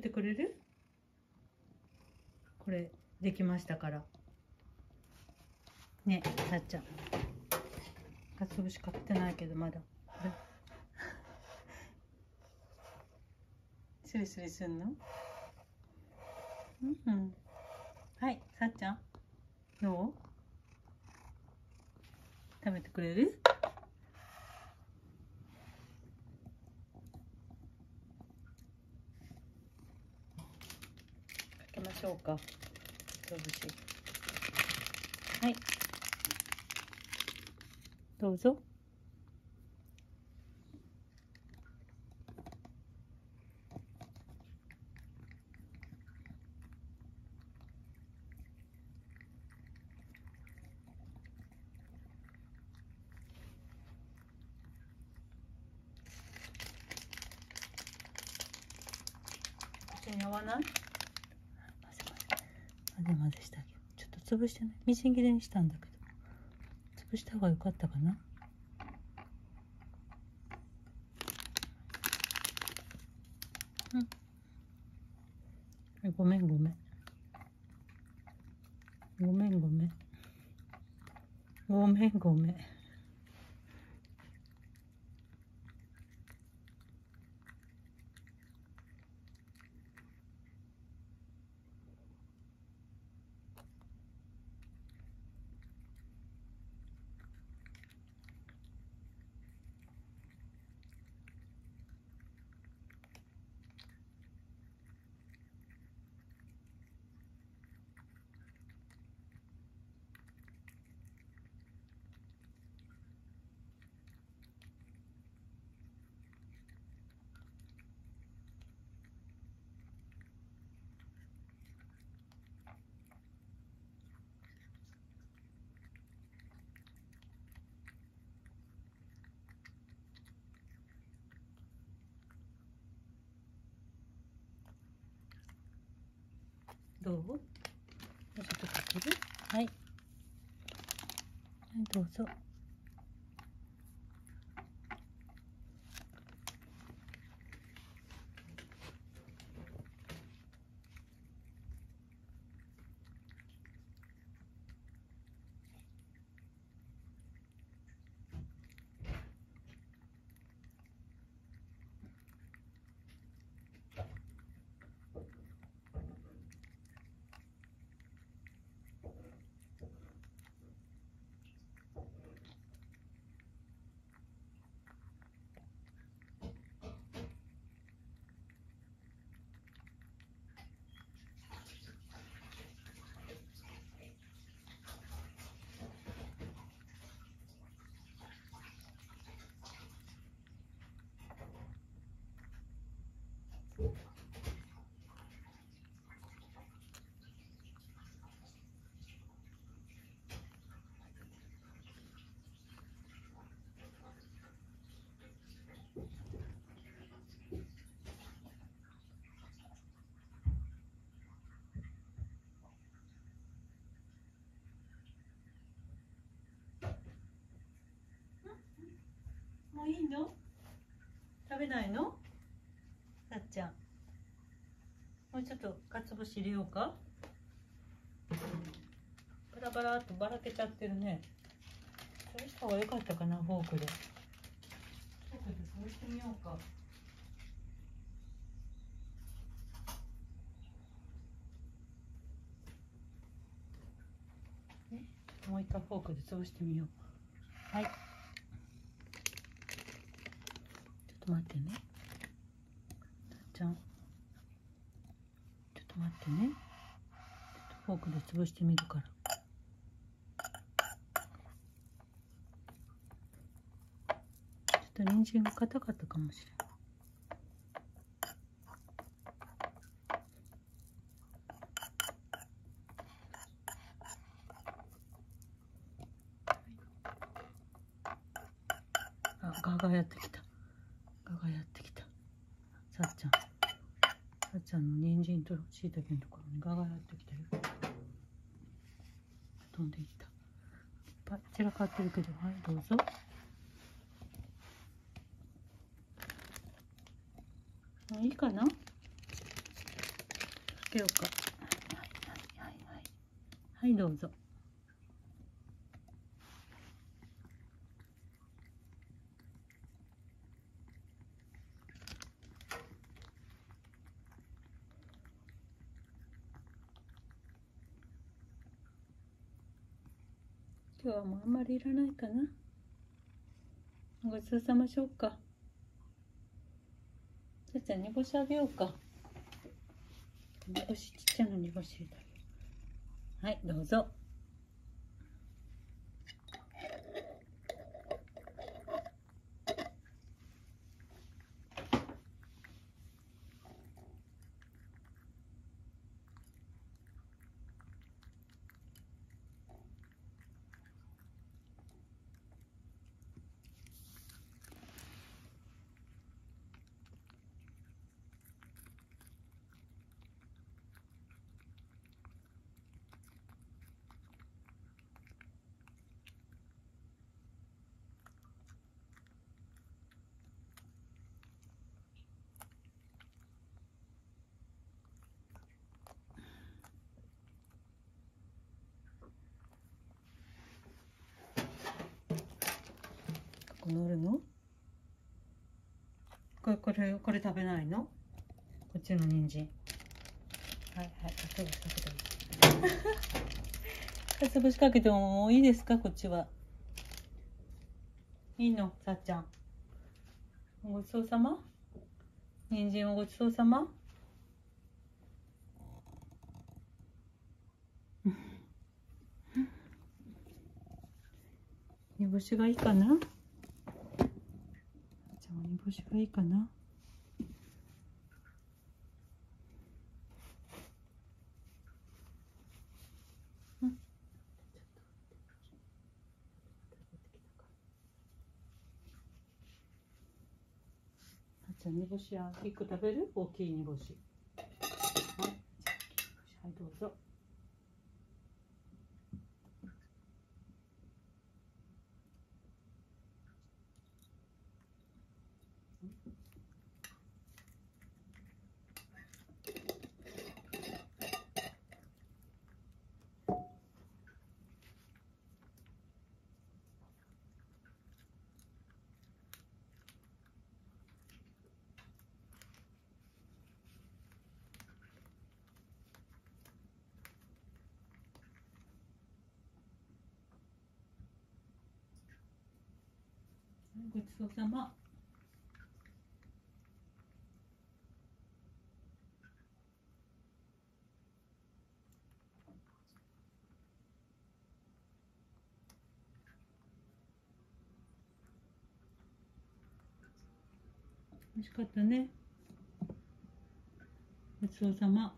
べてくれる？これできましたから。ねさっちゃん。かつぶしかけてないけどまだ。スリスリすんの？うん、うん、はいさっちゃん。どう？食べてくれる？けましょうか。つぶし。はい。どうぞ。合わない？までしたけどちょっと潰してねみじん切りにしたんだけど潰した方が良かったかな。うん。ごめんごめん。ごめんごめん。ごめんごめん。どう？もうちょっとかけるはい。はい、どうぞ。もういいの？食べないの？さっちゃん。もうちょっとかつぶし入れようか。バラバラっとばらけちゃってるね。そうした方が良かったかなフォークで。フォークでそうしてみようか。もう一回フォークで潰してみよう。はいと待ってね。ちゃんちょっと待ってね。ちょっとフォークで潰してみるから。ちょっと人参が硬かったかもしれないあ、ガがやってきた。がやってきたさっちゃんさんの人参と椎茸のところにガがやってきてる。飛んでいった。いっぱい散らかってるけどはいどうぞ。もういいかな。つけようか。はいはいはいはい。はいどうぞ。今日はもうあんまりいらないかな。ごちそうさましょうか。さっちゃん煮干しあげようか。煮干しちっちゃな煮干し入れてあげる。はいどうぞ。乗るの？これこれこれ食べないの？こっちの人参。はいはい。かつぶしかけても。かつぶしかけても。もういいですかこっちは。いいの？さっちゃん。ごちそうさま？人参をごちそうさま？煮干しがいいかな？煮干しがいいかな。あじゃあ煮干しは一個食べる？大きい煮干し。はい。じゃあ大きい煮干しはいどうぞ。ごちそうさま。美味しかったね。ごちそうさま。